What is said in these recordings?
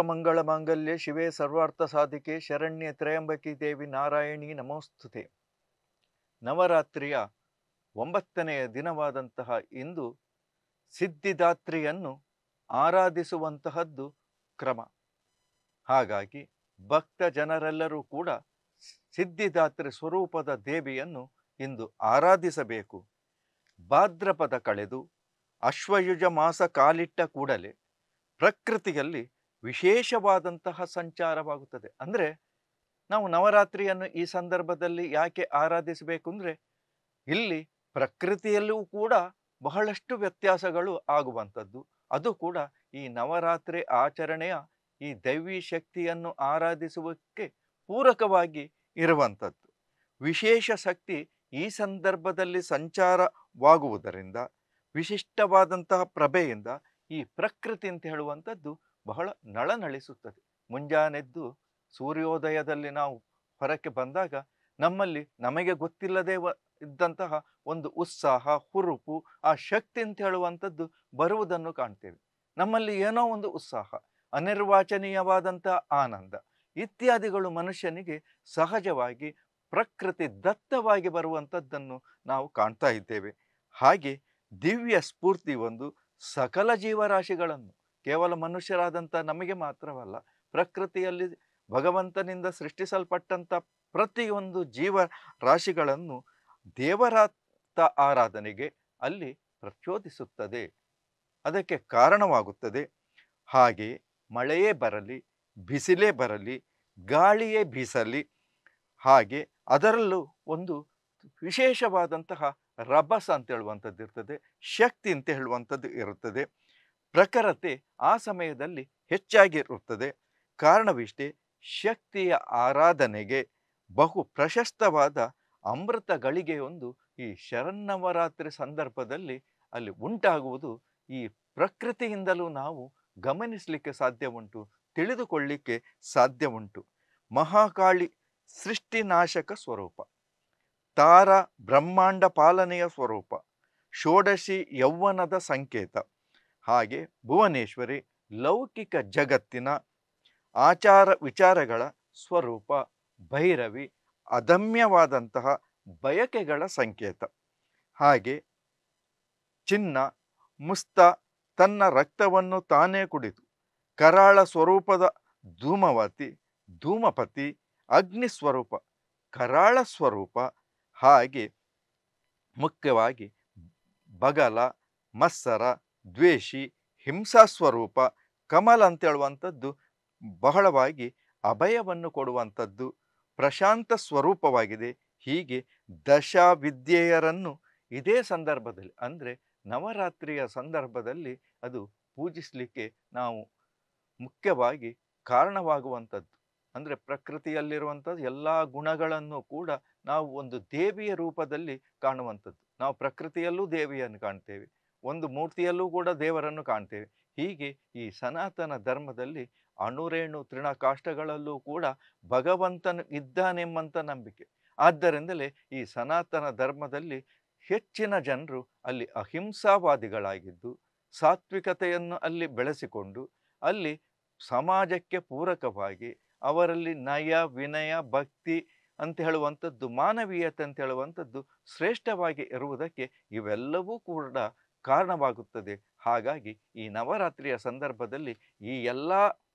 ಸರ್ವಮಂಗಳ ಮಾಂಗಲ್ಯ, ಶಿವೇ ಸರ್ವಾರ್ಥ ಸಾಧಿಕೆ, ಶರಣ್ಯ ತ್ರಯಂಬಕಿ ದೇವಿ ನಾರಾಯಣಿ ನಮೋಸ್ತುತೆ. ನವರಾತ್ರಿಯ ಒಂಬತ್ತನೆಯ ದಿನವಾದಂತಹ ಇಂದು ಸಿದ್ಧಿದಾತ್ರಿಯನ್ನು ಆರಾಧಿಸುವಂತಹದ್ದು ಕ್ರಮ. ಹಾಗಾಗಿ ಭಕ್ತ ಜನರೆಲ್ಲರೂ ಕೂಡ ಸಿದ್ಧಿದಾತ್ರಿ ಸ್ವರೂಪದ ದೇವಿಯನ್ನು ಇಂದು ಆರಾಧಿಸಬೇಕು. ಭಾದ್ರಪದ ಕಳೆದು ಅಶ್ವಯುಜ ಮಾಸ ಕಾಲಿಟ್ಟ ಕೂಡಲೇ ಪ್ರಕೃತಿಯಲ್ಲಿ ವಿಶೇಷವಾದಂತಹ ಸಂಚಾರವಾಗುತ್ತದೆ. ಅಂದರೆ ನಾವು ನವರಾತ್ರಿಯನ್ನು ಈ ಸಂದರ್ಭದಲ್ಲಿ ಯಾಕೆ ಆರಾಧಿಸಬೇಕು ಅಂದರೆ, ಇಲ್ಲಿ ಪ್ರಕೃತಿಯಲ್ಲೂ ಕೂಡ ಬಹಳಷ್ಟು ವ್ಯತ್ಯಾಸಗಳು ಆಗುವಂಥದ್ದು. ಅದು ಕೂಡ ಈ ನವರಾತ್ರಿ ಆಚರಣೆಯ ಈ ದೈವಿ ಶಕ್ತಿಯನ್ನು ಆರಾಧಿಸುವಕ್ಕೆ ಪೂರಕವಾಗಿ ಇರುವಂಥದ್ದು. ವಿಶೇಷ ಶಕ್ತಿ ಈ ಸಂದರ್ಭದಲ್ಲಿ ಸಂಚಾರವಾಗುವುದರಿಂದ, ವಿಶಿಷ್ಟವಾದಂತಹ ಪ್ರಭೆಯಿಂದ ಈ ಪ್ರಕೃತಿ ಅಂತ ಹೇಳುವಂಥದ್ದು ಬಹಳ ನಳನಳಿಸುತ್ತದೆ. ಮುಂಜಾನೆದ್ದು ಸೂರ್ಯೋದಯದಲ್ಲಿ ನಾವು ಹೊರಕ್ಕೆ ಬಂದಾಗ ನಮ್ಮಲ್ಲಿ ನಮಗೆ ಗೊತ್ತಿಲ್ಲದೆ ಇದ್ದಂತಹ ಒಂದು ಉತ್ಸಾಹ, ಹುರುಪು, ಆ ಶಕ್ತಿ ಅಂತ ಹೇಳುವಂಥದ್ದು ಬರುವುದನ್ನು ಕಾಣ್ತೇವೆ. ನಮ್ಮಲ್ಲಿ ಏನೋ ಒಂದು ಉತ್ಸಾಹ, ಅನಿರ್ವಾಚನೀಯವಾದಂಥ ಆನಂದ, ಇತ್ಯಾದಿಗಳು ಮನುಷ್ಯನಿಗೆ ಸಹಜವಾಗಿ ಪ್ರಕೃತಿ ದತ್ತವಾಗಿ ಬರುವಂಥದ್ದನ್ನು ನಾವು ಕಾಣ್ತಾ ಇದ್ದೇವೆ. ಹಾಗೆ ದಿವ್ಯ ಸ್ಫೂರ್ತಿ ಒಂದು ಸಕಲ ಜೀವರಾಶಿಗಳನ್ನು ಕೇವಲ ಮನುಷ್ಯರಾದಂಥ ನಮಗೆ ಮಾತ್ರವಲ್ಲ, ಪ್ರಕೃತಿಯಲ್ಲಿ ಭಗವಂತನಿಂದ ಸೃಷ್ಟಿಸಲ್ಪಟ್ಟಂಥ ಪ್ರತಿಯೊಂದು ಜೀವ ರಾಶಿಗಳನ್ನು ದೇವರಾತ ಆರಾಧನೆಗೆ ಅಲ್ಲಿ ಪ್ರಚೋದಿಸುತ್ತದೆ. ಅದಕ್ಕೆ ಕಾರಣವಾಗುತ್ತದೆ. ಹಾಗೆ ಮಳೆಯೇ ಬರಲಿ, ಬಿಸಿಲೇ ಬರಲಿ, ಗಾಳಿಯೇ ಬೀಸಲಿ, ಹಾಗೆ ಅದರಲ್ಲೂ ಒಂದು ವಿಶೇಷವಾದಂತಹ ರಭಸ ಅಂತ ಹೇಳುವಂಥದ್ದು ಇರ್ತದೆ ಶಕ್ತಿ ಅಂತ ಹೇಳುವಂಥದ್ದು ಇರುತ್ತದೆ. ಪ್ರಖರತೆ ಆ ಸಮಯದಲ್ಲಿ ಹೆಚ್ಚಾಗಿರುತ್ತದೆ. ಕಾರಣವಿಷ್ಟೇ, ಶಕ್ತಿಯ ಆರಾಧನೆಗೆ ಬಹು ಪ್ರಶಸ್ತವಾದ ಅಮೃತ ಗಳಿಗೆಯೊಂದು ಈ ಶರನ್ನವರಾತ್ರಿ ಸಂದರ್ಭದಲ್ಲಿ ಅಲ್ಲಿ ಉಂಟಾಗುವುದು. ಈ ಪ್ರಕೃತಿಯಿಂದಲೂ ನಾವು ಗಮನಿಸಲಿಕ್ಕೆ ಸಾಧ್ಯ ಉಂಟು ತಿಳಿದುಕೊಳ್ಳಿಕ್ಕೆ ಸಾಧ್ಯ ಉಂಟು ಮಹಾಕಾಳಿ ಸೃಷ್ಟಿನಾಶಕ ಸ್ವರೂಪ, ತಾರ ಬ್ರಹ್ಮಾಂಡ ಪಾಲನೆಯ ಸ್ವರೂಪ, ಷೋಡಶಿ ಯೌವನದ ಸಂಕೇತ. ಹಾಗೆ ಭುವನೇಶ್ವರಿ ಲೌಕಿಕ ಜಗತ್ತಿನ ಆಚಾರ ವಿಚಾರಗಳ ಸ್ವರೂಪ, ಭೈರವಿ, ಅದಮ್ಯವಾದಂತಹ ಬಯಕೆಗಳ ಸಂಕೇತ. ಹಾಗೆ ಚಿನ್ನ, ಮುಸ್ತ ತನ್ನ ರಕ್ತವನ್ನು ತಾನೇ ಕುಡಿತು ಕರಾಳ ಸ್ವರೂಪದ ಧೂಮವತಿ, ಧೂಮಪತಿ, ಅಗ್ನಿ ಸ್ವರೂಪ, ಕರಾಳ ಸ್ವರೂಪ, ಹಾಗೆ ಮುಖ್ಯವಾಗಿ ಬಗಲ, ಮತ್ಸರ ದ್ವೇಷಿ ಹಿಂಸಾ ಸ್ವರೂಪ ಕಮಲ ಅಂತ ಹೇಳುವಂಥದ್ದು ಬಹಳವಾಗಿ ಅಭಯವನ್ನು ಕೊಡುವಂಥದ್ದು, ಪ್ರಶಾಂತ ಸ್ವರೂಪವಾಗಿದೆ. ಹೀಗೆ ದಶಾವಿದ್ಯೆಯರನ್ನು ಇದೇ ಸಂದರ್ಭದಲ್ಲಿ, ಅಂದರೆ ನವರಾತ್ರಿಯ ಸಂದರ್ಭದಲ್ಲಿ ಅದು ಪೂಜಿಸಲಿಕ್ಕೆ ನಾವು ಮುಖ್ಯವಾಗಿ ಕಾರಣವಾಗುವಂಥದ್ದು. ಅಂದರೆ ಪ್ರಕೃತಿಯಲ್ಲಿರುವಂಥದ್ದು ಎಲ್ಲ ಗುಣಗಳನ್ನು ಕೂಡ ನಾವು ಒಂದು ದೇವಿಯ ರೂಪದಲ್ಲಿ ಕಾಣುವಂಥದ್ದು. ನಾವು ಪ್ರಕೃತಿಯಲ್ಲೂ ದೇವಿಯನ್ನು ಕಾಣ್ತೇವೆ. ಒಂದು ಮೂರ್ತಿಯಲ್ಲೂ ಕೂಡ ದೇವರನ್ನು ಕಾಣ್ತೇವೆ. ಹೀಗೆ ಈ ಸನಾತನ ಧರ್ಮದಲ್ಲಿ ಅಣುರೇಣು ತೃಣಕಾಷ್ಟಗಳಲ್ಲೂ ಕೂಡ ಭಗವಂತನು ಇದ್ದಾನೆಂಬಂಥ ನಂಬಿಕೆ. ಆದ್ದರಿಂದಲೇ ಈ ಸನಾತನ ಧರ್ಮದಲ್ಲಿ ಹೆಚ್ಚಿನ ಜನರು ಅಲ್ಲಿ ಅಹಿಂಸಾವಾದಿಗಳಾಗಿದ್ದು, ಸಾತ್ವಿಕತೆಯನ್ನು ಅಲ್ಲಿ ಬೆಳೆಸಿಕೊಂಡು, ಅಲ್ಲಿ ಸಮಾಜಕ್ಕೆ ಪೂರಕವಾಗಿ ಅವರಲ್ಲಿ ನಯ, ವಿನಯ, ಭಕ್ತಿ ಅಂತ ಹೇಳುವಂಥದ್ದು, ಮಾನವೀಯತೆ ಅಂತ ಹೇಳುವಂಥದ್ದು ಶ್ರೇಷ್ಠವಾಗಿ ಇರುವುದಕ್ಕೆ ಇವೆಲ್ಲವೂ ಕೂಡ ಕಾರಣವಾಗುತ್ತದೆ. ಹಾಗಾಗಿ ಈ ನವರಾತ್ರಿಯ ಸಂದರ್ಭದಲ್ಲಿ ಈ ಎಲ್ಲ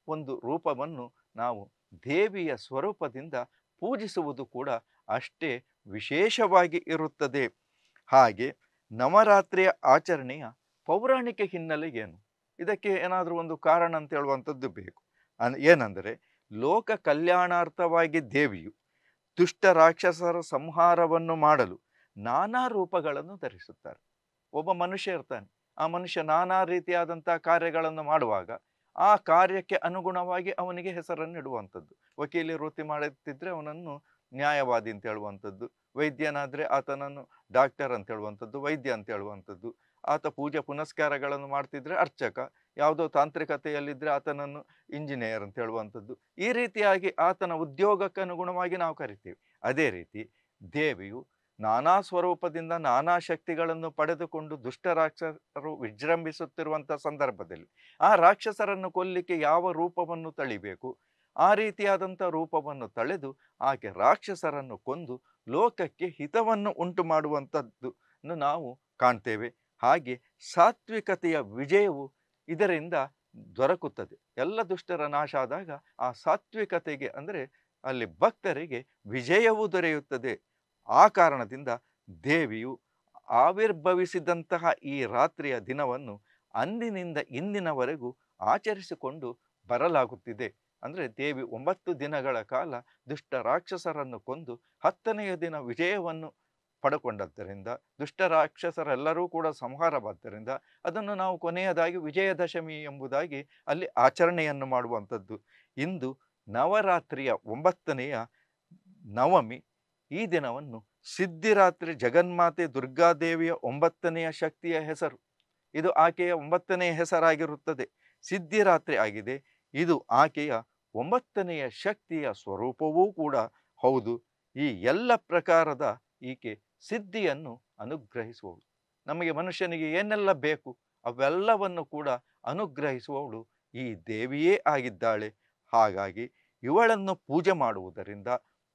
ಒಂದು ರೂಪವನ್ನು ನಾವು ದೇವಿಯ ಸ್ವರೂಪದಿಂದ ಪೂಜಿಸುವುದು ಕೂಡ ಅಷ್ಟೇ ವಿಶೇಷವಾಗಿ ಇರುತ್ತದೆ. ಹಾಗೆ ನವರಾತ್ರಿಯ ಆಚರಣೆಯ ಪೌರಾಣಿಕ ಹಿನ್ನೆಲೆ ಏನು ಇದಕ್ಕೆ ಏನಾದರೂ ಒಂದು ಕಾರಣ ಅಂತ ಹೇಳುವಂಥದ್ದು ಬೇಕು. ಅನ್ ಏನಂದರೆ ಲೋಕ ಕಲ್ಯಾಣಾರ್ಥವಾಗಿ ದೇವಿಯು ದುಷ್ಟ ರಾಕ್ಷಸರ ಸಂಹಾರವನ್ನು ಮಾಡಲು ನಾನಾ ರೂಪಗಳನ್ನು ಧರಿಸುತ್ತಾರೆ. ಒಬ್ಬ ಮನುಷ್ಯ ಇರ್ತಾನೆ. ಆ ಮನುಷ್ಯ ನಾನಾ ರೀತಿಯಾದಂಥ ಕಾರ್ಯಗಳನ್ನು ಮಾಡುವಾಗ ಆ ಕಾರ್ಯಕ್ಕೆ ಅನುಗುಣವಾಗಿ ಅವನಿಗೆ ಹೆಸರನ್ನು ಇಡುವಂಥದ್ದು. ವಕೀಲಿ ವೃತ್ತಿ ಮಾಡುತ್ತಿದ್ದರೆ ಅವನನ್ನು ನ್ಯಾಯವಾದಿ ಅಂತ ಹೇಳುವಂಥದ್ದು. ವೈದ್ಯನಾದರೆ ಆತನನ್ನು ಡಾಕ್ಟರ್ ಅಂತ ಹೇಳುವಂಥದ್ದು, ವೈದ್ಯ ಅಂತ ಹೇಳುವಂಥದ್ದು. ಆತ ಪೂಜೆ ಪುನಸ್ಕಾರಗಳನ್ನು ಮಾಡ್ತಿದ್ರೆ ಅರ್ಚಕ, ಯಾವುದೋ ತಾಂತ್ರಿಕತೆಯಲ್ಲಿದ್ದರೆ ಆತನನ್ನು ಇಂಜಿನಿಯರ್ ಅಂತ ಹೇಳುವಂಥದ್ದು. ಈ ರೀತಿಯಾಗಿ ಆತನ ಉದ್ಯೋಗಕ್ಕೆ ಅನುಗುಣವಾಗಿ ನಾವು ಕರಿತೀವಿ. ಅದೇ ರೀತಿ ದೇವಿಯು ನಾನಾ ಸ್ವರೂಪದಿಂದ ನಾನಾ ಶಕ್ತಿಗಳನ್ನು ಪಡೆದುಕೊಂಡು ದುಷ್ಟ ರಾಕ್ಷಸರು ವಿಜೃಂಭಿಸುತ್ತಿರುವಂಥ ಸಂದರ್ಭದಲ್ಲಿ ಆ ರಾಕ್ಷಸರನ್ನು ಕೊಲ್ಲಿಕ್ಕೆ ಯಾವ ರೂಪವನ್ನು ತಳಿಬೇಕು? ಆ ರೀತಿಯಾದಂಥ ರೂಪವನ್ನು ತಳೆದು ಆಕೆ ರಾಕ್ಷಸರನ್ನು ಕೊಂದು ಲೋಕಕ್ಕೆ ಹಿತವನ್ನು ಉಂಟು ಮಾಡುವಂಥದ್ದು ನಾವು ಕಾಣ್ತೇವೆ. ಹಾಗೆ ಸಾತ್ವಿಕತೆಯ ವಿಜಯವು ಇದರಿಂದ ದೊರಕುತ್ತದೆ. ಎಲ್ಲ ದುಷ್ಟರ ನಾಶ ಆದಾಗ ಆ ಸಾತ್ವಿಕತೆಗೆ ಅಂದರೆ ಅಲ್ಲಿ ಭಕ್ತರಿಗೆ ವಿಜಯವೂ ದೊರೆಯುತ್ತದೆ. ಆ ಕಾರಣದಿಂದ ದೇವಿಯು ಆವಿರ್ಭವಿಸಿದಂತಹ ಈ ರಾತ್ರಿಯ ದಿನವನ್ನು ಅಂದಿನಿಂದ ಇಂದಿನವರೆಗೂ ಆಚರಿಸಿಕೊಂಡು ಬರಲಾಗುತ್ತಿದೆ. ಅಂದರೆ ದೇವಿ ಒಂಬತ್ತು ದಿನಗಳ ಕಾಲ ದುಷ್ಟ ರಾಕ್ಷಸರನ್ನು ಕೊಂದು ಹತ್ತನೆಯ ದಿನ ವಿಜಯವನ್ನು ಪಡ್ಕೊಂಡದ್ದರಿಂದ, ದುಷ್ಟ ರಾಕ್ಷಸರೆಲ್ಲರೂ ಕೂಡ ಸಂಹಾರವಾದ್ದರಿಂದ ಅದನ್ನು ನಾವು ಕೊನೆಯದಾಗಿ ವಿಜಯದಶಮಿ ಎಂಬುದಾಗಿ ಅಲ್ಲಿ ಆಚರಣೆಯನ್ನು ಮಾಡುವಂಥದ್ದು. ಇಂದು ನವರಾತ್ರಿಯ ಒಂಬತ್ತನೆಯ ನವಮಿ ಈ ದಿನವನ್ನು ಸಿದ್ಧಿರಾತ್ರಿ ಜಗನ್ಮಾತೆ ದುರ್ಗಾದೇವಿಯ ಒಂಬತ್ತನೆಯ ಶಕ್ತಿಯ ಹೆಸರು. ಇದು ಆಕೆಯ ಒಂಬತ್ತನೆಯ ಹೆಸರಾಗಿರುತ್ತದೆ. ಸಿದ್ಧಿರಾತ್ರಿ ಆಗಿದೆ. ಇದು ಆಕೆಯ ಒಂಬತ್ತನೆಯ ಶಕ್ತಿಯ ಸ್ವರೂಪವೂ ಕೂಡ. ಹೌದು, ಈ ಎಲ್ಲ ಪ್ರಕಾರದ ಈಕೆ ಸಿದ್ಧಿಯನ್ನು ಅನುಗ್ರಹಿಸುವವಳು ನಮಗೆ ಮನುಷ್ಯನಿಗೆ ಏನೆಲ್ಲ ಬೇಕು, ಅವೆಲ್ಲವನ್ನು ಕೂಡ ಅನುಗ್ರಹಿಸುವವಳು ಈ ದೇವಿಯೇ ಆಗಿದ್ದಾಳೆ. ಹಾಗಾಗಿ ಇವಳನ್ನು ಪೂಜೆ ಮಾಡುವುದರಿಂದ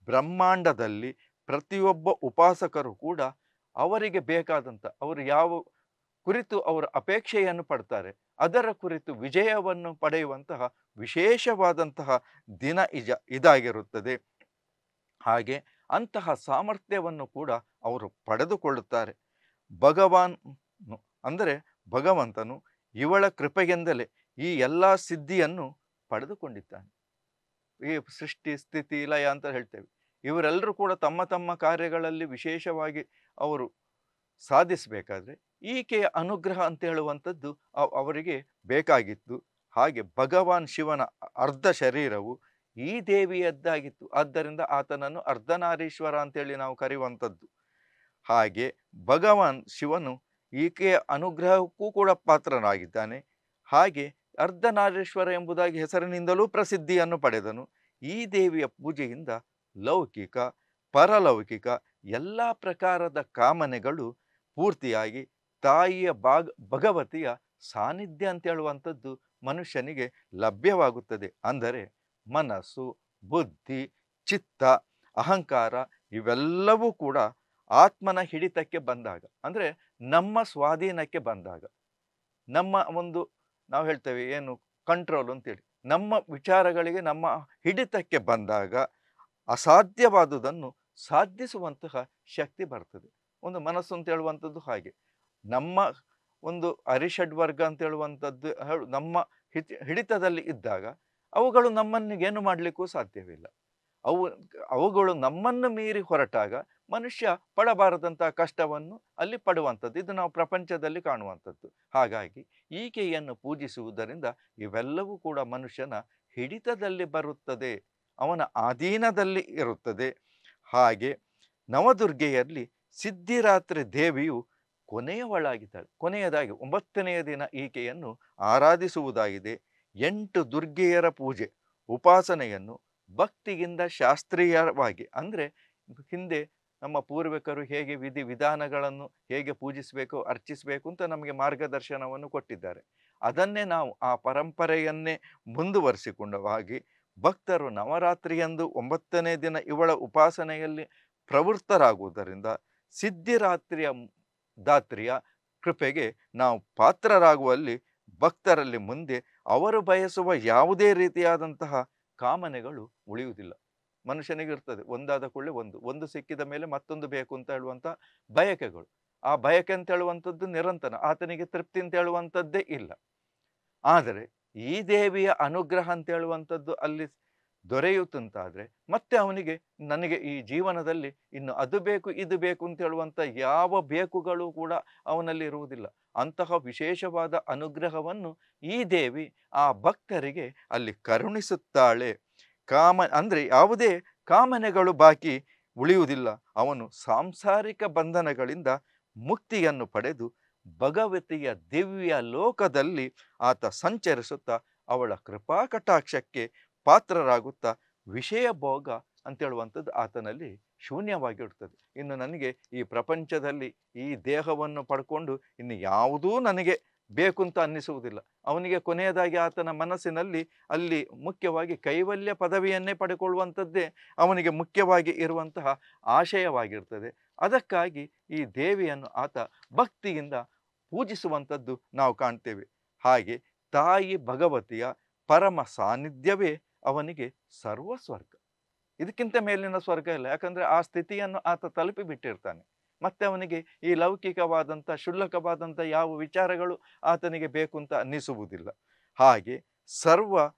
ಬ್ರಹ್ಮಾಂಡದಲ್ಲಿ ಪ್ರತಿಯೊಬ್ಬ ಉಪಾಸಕರು ಕೂಡ ಅವರಿಗೆ ಬೇಕಾದಂಥ ಅವರು ಯಾವ ಕುರಿತು ಅವರ ಅಪೇಕ್ಷೆಯನ್ನು ಪಡ್ತಾರೆ, ಅದರ ಕುರಿತು ವಿಜಯವನ್ನು ಪಡೆಯುವಂತಹ ವಿಶೇಷವಾದಂತಹ ದಿನ ಇಜ, ಇದಾಗಿರುತ್ತದೆ. ಹಾಗೆ ಅಂತಹ ಸಾಮರ್ಥ್ಯವನ್ನು ಕೂಡ ಅವರು ಪಡೆದುಕೊಳ್ಳುತ್ತಾರೆ. ಭಗವಾನ್ ಅಂದರೆ ಭಗವಂತನು ಇವಳ ಕೃಪೆಯಿಂದಲೇ ಈ ಎಲ್ಲ ಸಿದ್ಧಿಯನ್ನು ಪಡೆದುಕೊಂಡಿದ್ದಾನೆ. ಈ ಸೃಷ್ಟಿ, ಸ್ಥಿತಿ, ಲಯ ಅಂತ ಹೇಳ್ತೇವೆ. ಇವರೆಲ್ಲರೂ ಕೂಡ ತಮ್ಮ ತಮ್ಮ ಕಾರ್ಯಗಳಲ್ಲಿ ವಿಶೇಷವಾಗಿ ಅವರು ಸಾಧಿಸಬೇಕಾದ್ರೆ ಈಕೆಯ ಅನುಗ್ರಹ ಅಂತ ಹೇಳುವಂಥದ್ದು ಅವ್- ಅವರಿಗೆ ಬೇಕಾಗಿತ್ತು. ಹಾಗೆ ಭಗವಾನ್ ಶಿವನ ಅರ್ಧ ಶರೀರವು ಈ ದೇವಿಯದ್ದಾಗಿತ್ತು. ಆದ್ದರಿಂದ ಆತನನ್ನು ಅರ್ಧನಾರೀಶ್ವರ ಅಂತೇಳಿ ನಾವು ಕರೆಯುವಂಥದ್ದು. ಹಾಗೆ ಭಗವಾನ್ ಶಿವನು ಈಕೆಯ ಅನುಗ್ರಹಕ್ಕೂ ಕೂಡ ಪಾತ್ರನಾಗಿದ್ದಾನೆ. ಹಾಗೆ ಅರ್ಧನಾರೀಶ್ವರ ಎಂಬುದಾಗಿ ಹೆಸರಿನಿಂದಲೂ ಪ್ರಸಿದ್ಧಿಯನ್ನು ಪಡೆದನು. ಈ ದೇವಿಯ ಪೂಜೆಯಿಂದ ಲೌಕಿಕ, ಪರಲೌಕಿಕ ಎಲ್ಲ ಪ್ರಕಾರದ ಕಾಮನೆಗಳು ಪೂರ್ತಿಯಾಗಿ ತಾಯಿಯ ಭಾಗ, ಭಗವತಿಯ ಸಾನ್ನಿಧ್ಯ ಅಂತ ಹೇಳುವಂಥದ್ದು ಮನುಷ್ಯನಿಗೆ ಲಭ್ಯವಾಗುತ್ತದೆ. ಅಂದರೆ ಮನಸ್ಸು, ಬುದ್ಧಿ, ಚಿತ್ತ, ಅಹಂಕಾರ ಇವೆಲ್ಲವೂ ಕೂಡ ಆತ್ಮನ ಹಿಡಿತಕ್ಕೆ ಬಂದಾಗ, ಅಂದರೆ ನಮ್ಮ ಸ್ವಾಧೀನಕ್ಕೆ ಬಂದಾಗ, ನಮ್ಮ ಒಂದು ನಾವು ಹೇಳ್ತೇವೆ ಏನು ಕಂಟ್ರೋಲ್ ಅಂತೇಳಿ. ನಮ್ಮ ವಿಚಾರಗಳಿಗೆ ನಮ್ಮ ಹಿಡಿತಕ್ಕೆ ಬಂದಾಗ ಅಸಾಧ್ಯವಾದುದನ್ನು ಸಾಧಿಸುವಂತಹ ಶಕ್ತಿ ಬರ್ತದೆ. ಒಂದು ಮನಸ್ಸು ಅಂತ ಹೇಳುವಂಥದ್ದು ಹಾಗೆ. ನಮ್ಮ ಒಂದು ಅರಿಷಡ್ ವರ್ಗ ಅಂತ ಹೇಳುವಂಥದ್ದು ಹೇಳು- ನಮ್ಮ ಹಿಡಿತದಲ್ಲಿ ಇದ್ದಾಗ ಅವುಗಳು ನಮ್ಮನ್ನು ಏನು ಮಾಡಲಿಕ್ಕೂ ಸಾಧ್ಯವಿಲ್ಲ. ಅವು, ಅವುಗಳು ನಮ್ಮನ್ನು ಮೀರಿ ಹೊರಟಾಗ ಮನುಷ್ಯ ಪಡಬಾರದಂಥ ಕಷ್ಟವನ್ನು ಅಲ್ಲಿ ಪಡುವಂಥದ್ದು. ಇದು ನಾವು ಪ್ರಪಂಚದಲ್ಲಿ ಕಾಣುವಂಥದ್ದು. ಹಾಗಾಗಿ ಈಕೆಯನ್ನು ಪೂಜಿಸುವುದರಿಂದ ಇವೆಲ್ಲವೂ ಕೂಡ ಮನುಷ್ಯನ ಹಿಡಿತದಲ್ಲಿ ಬರುತ್ತದೆ. ಅವನ ಅಧೀನದಲ್ಲಿ ಇರುತ್ತದೆ. ಹಾಗೆ ನವದುರ್ಗೆಯಲ್ಲಿ ಸಿದ್ಧಿರಾತ್ರಿ ದೇವಿಯು ಕೊನೆಯವಳಾಗಿದ್ದಾಳೆ. ಕೊನೆಯದಾಗಿ ಒಂಬತ್ತನೆಯ ದಿನ ಈಕೆಯನ್ನು ಆರಾಧಿಸುವುದಾಗಿದೆ. ಎಂಟು ದುರ್ಗೆಯರ ಪೂಜೆ, ಉಪಾಸನೆಯನ್ನು ಭಕ್ತಿಯಿಂದ ಶಾಸ್ತ್ರೀಯವಾಗಿ, ಅಂದರೆ ಹಿಂದೆ ನಮ್ಮ ಪೂರ್ವಿಕರು ಹೇಗೆ ವಿಧಿ ವಿಧಾನಗಳನ್ನು ಹೇಗೆ ಪೂಜಿಸಬೇಕು, ಅರ್ಚಿಸಬೇಕು ಅಂತ ನಮಗೆ ಮಾರ್ಗದರ್ಶನವನ್ನು ಕೊಟ್ಟಿದ್ದಾರೆ. ಅದನ್ನೇ ನಾವು ಆ ಪರಂಪರೆಯನ್ನೇ ಮುಂದುವರಿಸಿಕೊಂಡವಾಗಿ ಭಕ್ತರು ನವರಾತ್ರಿಯಂದು ಒಂಬತ್ತನೇ ದಿನ ಇವಳ ಉಪಾಸನೆಯಲ್ಲಿ ಪ್ರವೃತ್ತರಾಗುವುದರಿಂದ ಸಿದ್ಧಿರಾತ್ರಿಯ ದಾತ್ರಿಯ ಕೃಪೆಗೆ ನಾವು ಪಾತ್ರರಾಗುವಲ್ಲಿ ಭಕ್ತರಲ್ಲಿ ಮುಂದೆ ಅವರು ಬಯಸುವ ಯಾವುದೇ ರೀತಿಯಾದಂತಹ ಕಾಮನೆಗಳು ಉಳಿಯುವುದಿಲ್ಲ. ಮನುಷ್ಯನಿಗೆ ಇರ್ತದೆ. ಒಂದಾದ ಕೂಡಲೇ ಒಂದು. ಒಂದು ಸಿಕ್ಕಿದ ಮೇಲೆ ಮತ್ತೊಂದು ಬೇಕು ಅಂತ ಹೇಳುವಂಥ ಬಯಕೆಗಳು. ಆ ಬಯಕೆ ಅಂತ ಹೇಳುವಂಥದ್ದು ನಿರಂತರ. ಆತನಿಗೆ ತೃಪ್ತಿ ಅಂತ ಹೇಳುವಂಥದ್ದೇ ಇಲ್ಲ. ಆದರೆ ಈ ದೇವಿಯ ಅನುಗ್ರಹ ಅಂತ ಹೇಳುವಂಥದ್ದು ಅಲ್ಲಿ ದೊರೆಯುತ್ತಂತಾದರೆ ಮತ್ತೆ ಅವನಿಗೆ ನನಗೆ ಈ ಜೀವನದಲ್ಲಿ ಇನ್ನು ಅದು ಬೇಕು, ಇದು ಬೇಕು ಅಂತ ಹೇಳುವಂಥ ಯಾವ ಬೇಕುಗಳು ಕೂಡ ಅವನಲ್ಲಿ ಇರುವುದಿಲ್ಲ. ಅಂತಹ ವಿಶೇಷವಾದ ಅನುಗ್ರಹವನ್ನು ಈ ದೇವಿ ಆ ಭಕ್ತರಿಗೆ ಅಲ್ಲಿ ಕರುಣಿಸುತ್ತಾಳೆ. ಕಾಮ, ಅಂದರೆ ಯಾವುದೇ ಕಾಮನೆಗಳು ಬಾಕಿ ಉಳಿಯುವುದಿಲ್ಲ. ಅವನು ಸಾಂಸಾರಿಕ ಬಂಧನಗಳಿಂದ ಮುಕ್ತಿಯನ್ನು ಪಡೆದು ಭಗವತಿಯ ದಿವ್ಯ ಲೋಕದಲ್ಲಿ ಆತ ಸಂಚರಿಸುತ್ತಾ ಅವಳ ಕೃಪಾ ಕಟಾಕ್ಷಕ್ಕೆ ಪಾತ್ರರಾಗುತ್ತಾ ವಿಷಯ ಭೋಗ ಅಂತೇಳುವಂಥದ್ದು ಆತನಲ್ಲಿ ಶೂನ್ಯವಾಗಿರುತ್ತದೆ. ಇನ್ನು ನನಗೆ ಈ ಪ್ರಪಂಚದಲ್ಲಿ ಈ ದೇಹವನ್ನು ಪಡ್ಕೊಂಡು ಇನ್ನು ಯಾವುದೂ ನನಗೆ ಬೇಕು ಅಂತ ಅನ್ನಿಸುವುದಿಲ್ಲ. ಅವನಿಗೆ ಕೊನೆಯದಾಗಿ ಆತನ ಮನಸ್ಸಿನಲ್ಲಿ ಅಲ್ಲಿ ಮುಖ್ಯವಾಗಿ ಕೈವಲ್ಯ ಪದವಿಯನ್ನೇ ಪಡೆಕೊಳ್ಳುವಂಥದ್ದೇ ಅವನಿಗೆ ಮುಖ್ಯವಾಗಿ ಇರುವಂತಹ ಆಶಯವಾಗಿರ್ತದೆ. ಅದಕ್ಕಾಗಿ ಈ ದೇವಿಯನ್ನು ಆತ ಭಕ್ತಿಯಿಂದ ಪೂಜಿಸುವಂಥದ್ದು ನಾವು ಕಾಣ್ತೇವೆ. ಹಾಗೆ ತಾಯಿ ಭಗವತಿಯ ಪರಮ ಸಾನ್ನಿಧ್ಯವೇ ಅವನಿಗೆ ಸರ್ವ ಸ್ವರ್ಗ ಇದಕ್ಕಿಂತ ಮೇಲಿನ ಸ್ವರ್ಗ ಇಲ್ಲ. ಯಾಕಂದ್ರೆ ಆ ಸ್ಥಿತಿಯನ್ನು ಆತ ತಲುಪಿ ಬಿಟ್ಟಿರ್ತಾನೆ ಮತ್ತೆ ಅವನಿಗೆ ಈ ಲೌಕಿಕವಾದಂಥ, ಕ್ಷುಲ್ಲಕವಾದಂಥ ಯಾವ ವಿಚಾರಗಳು ಆತನಿಗೆ ಬೇಕು ಅಂತ ಅನ್ನಿಸುವುದಿಲ್ಲ. ಹಾಗೆ ಸರ್ವ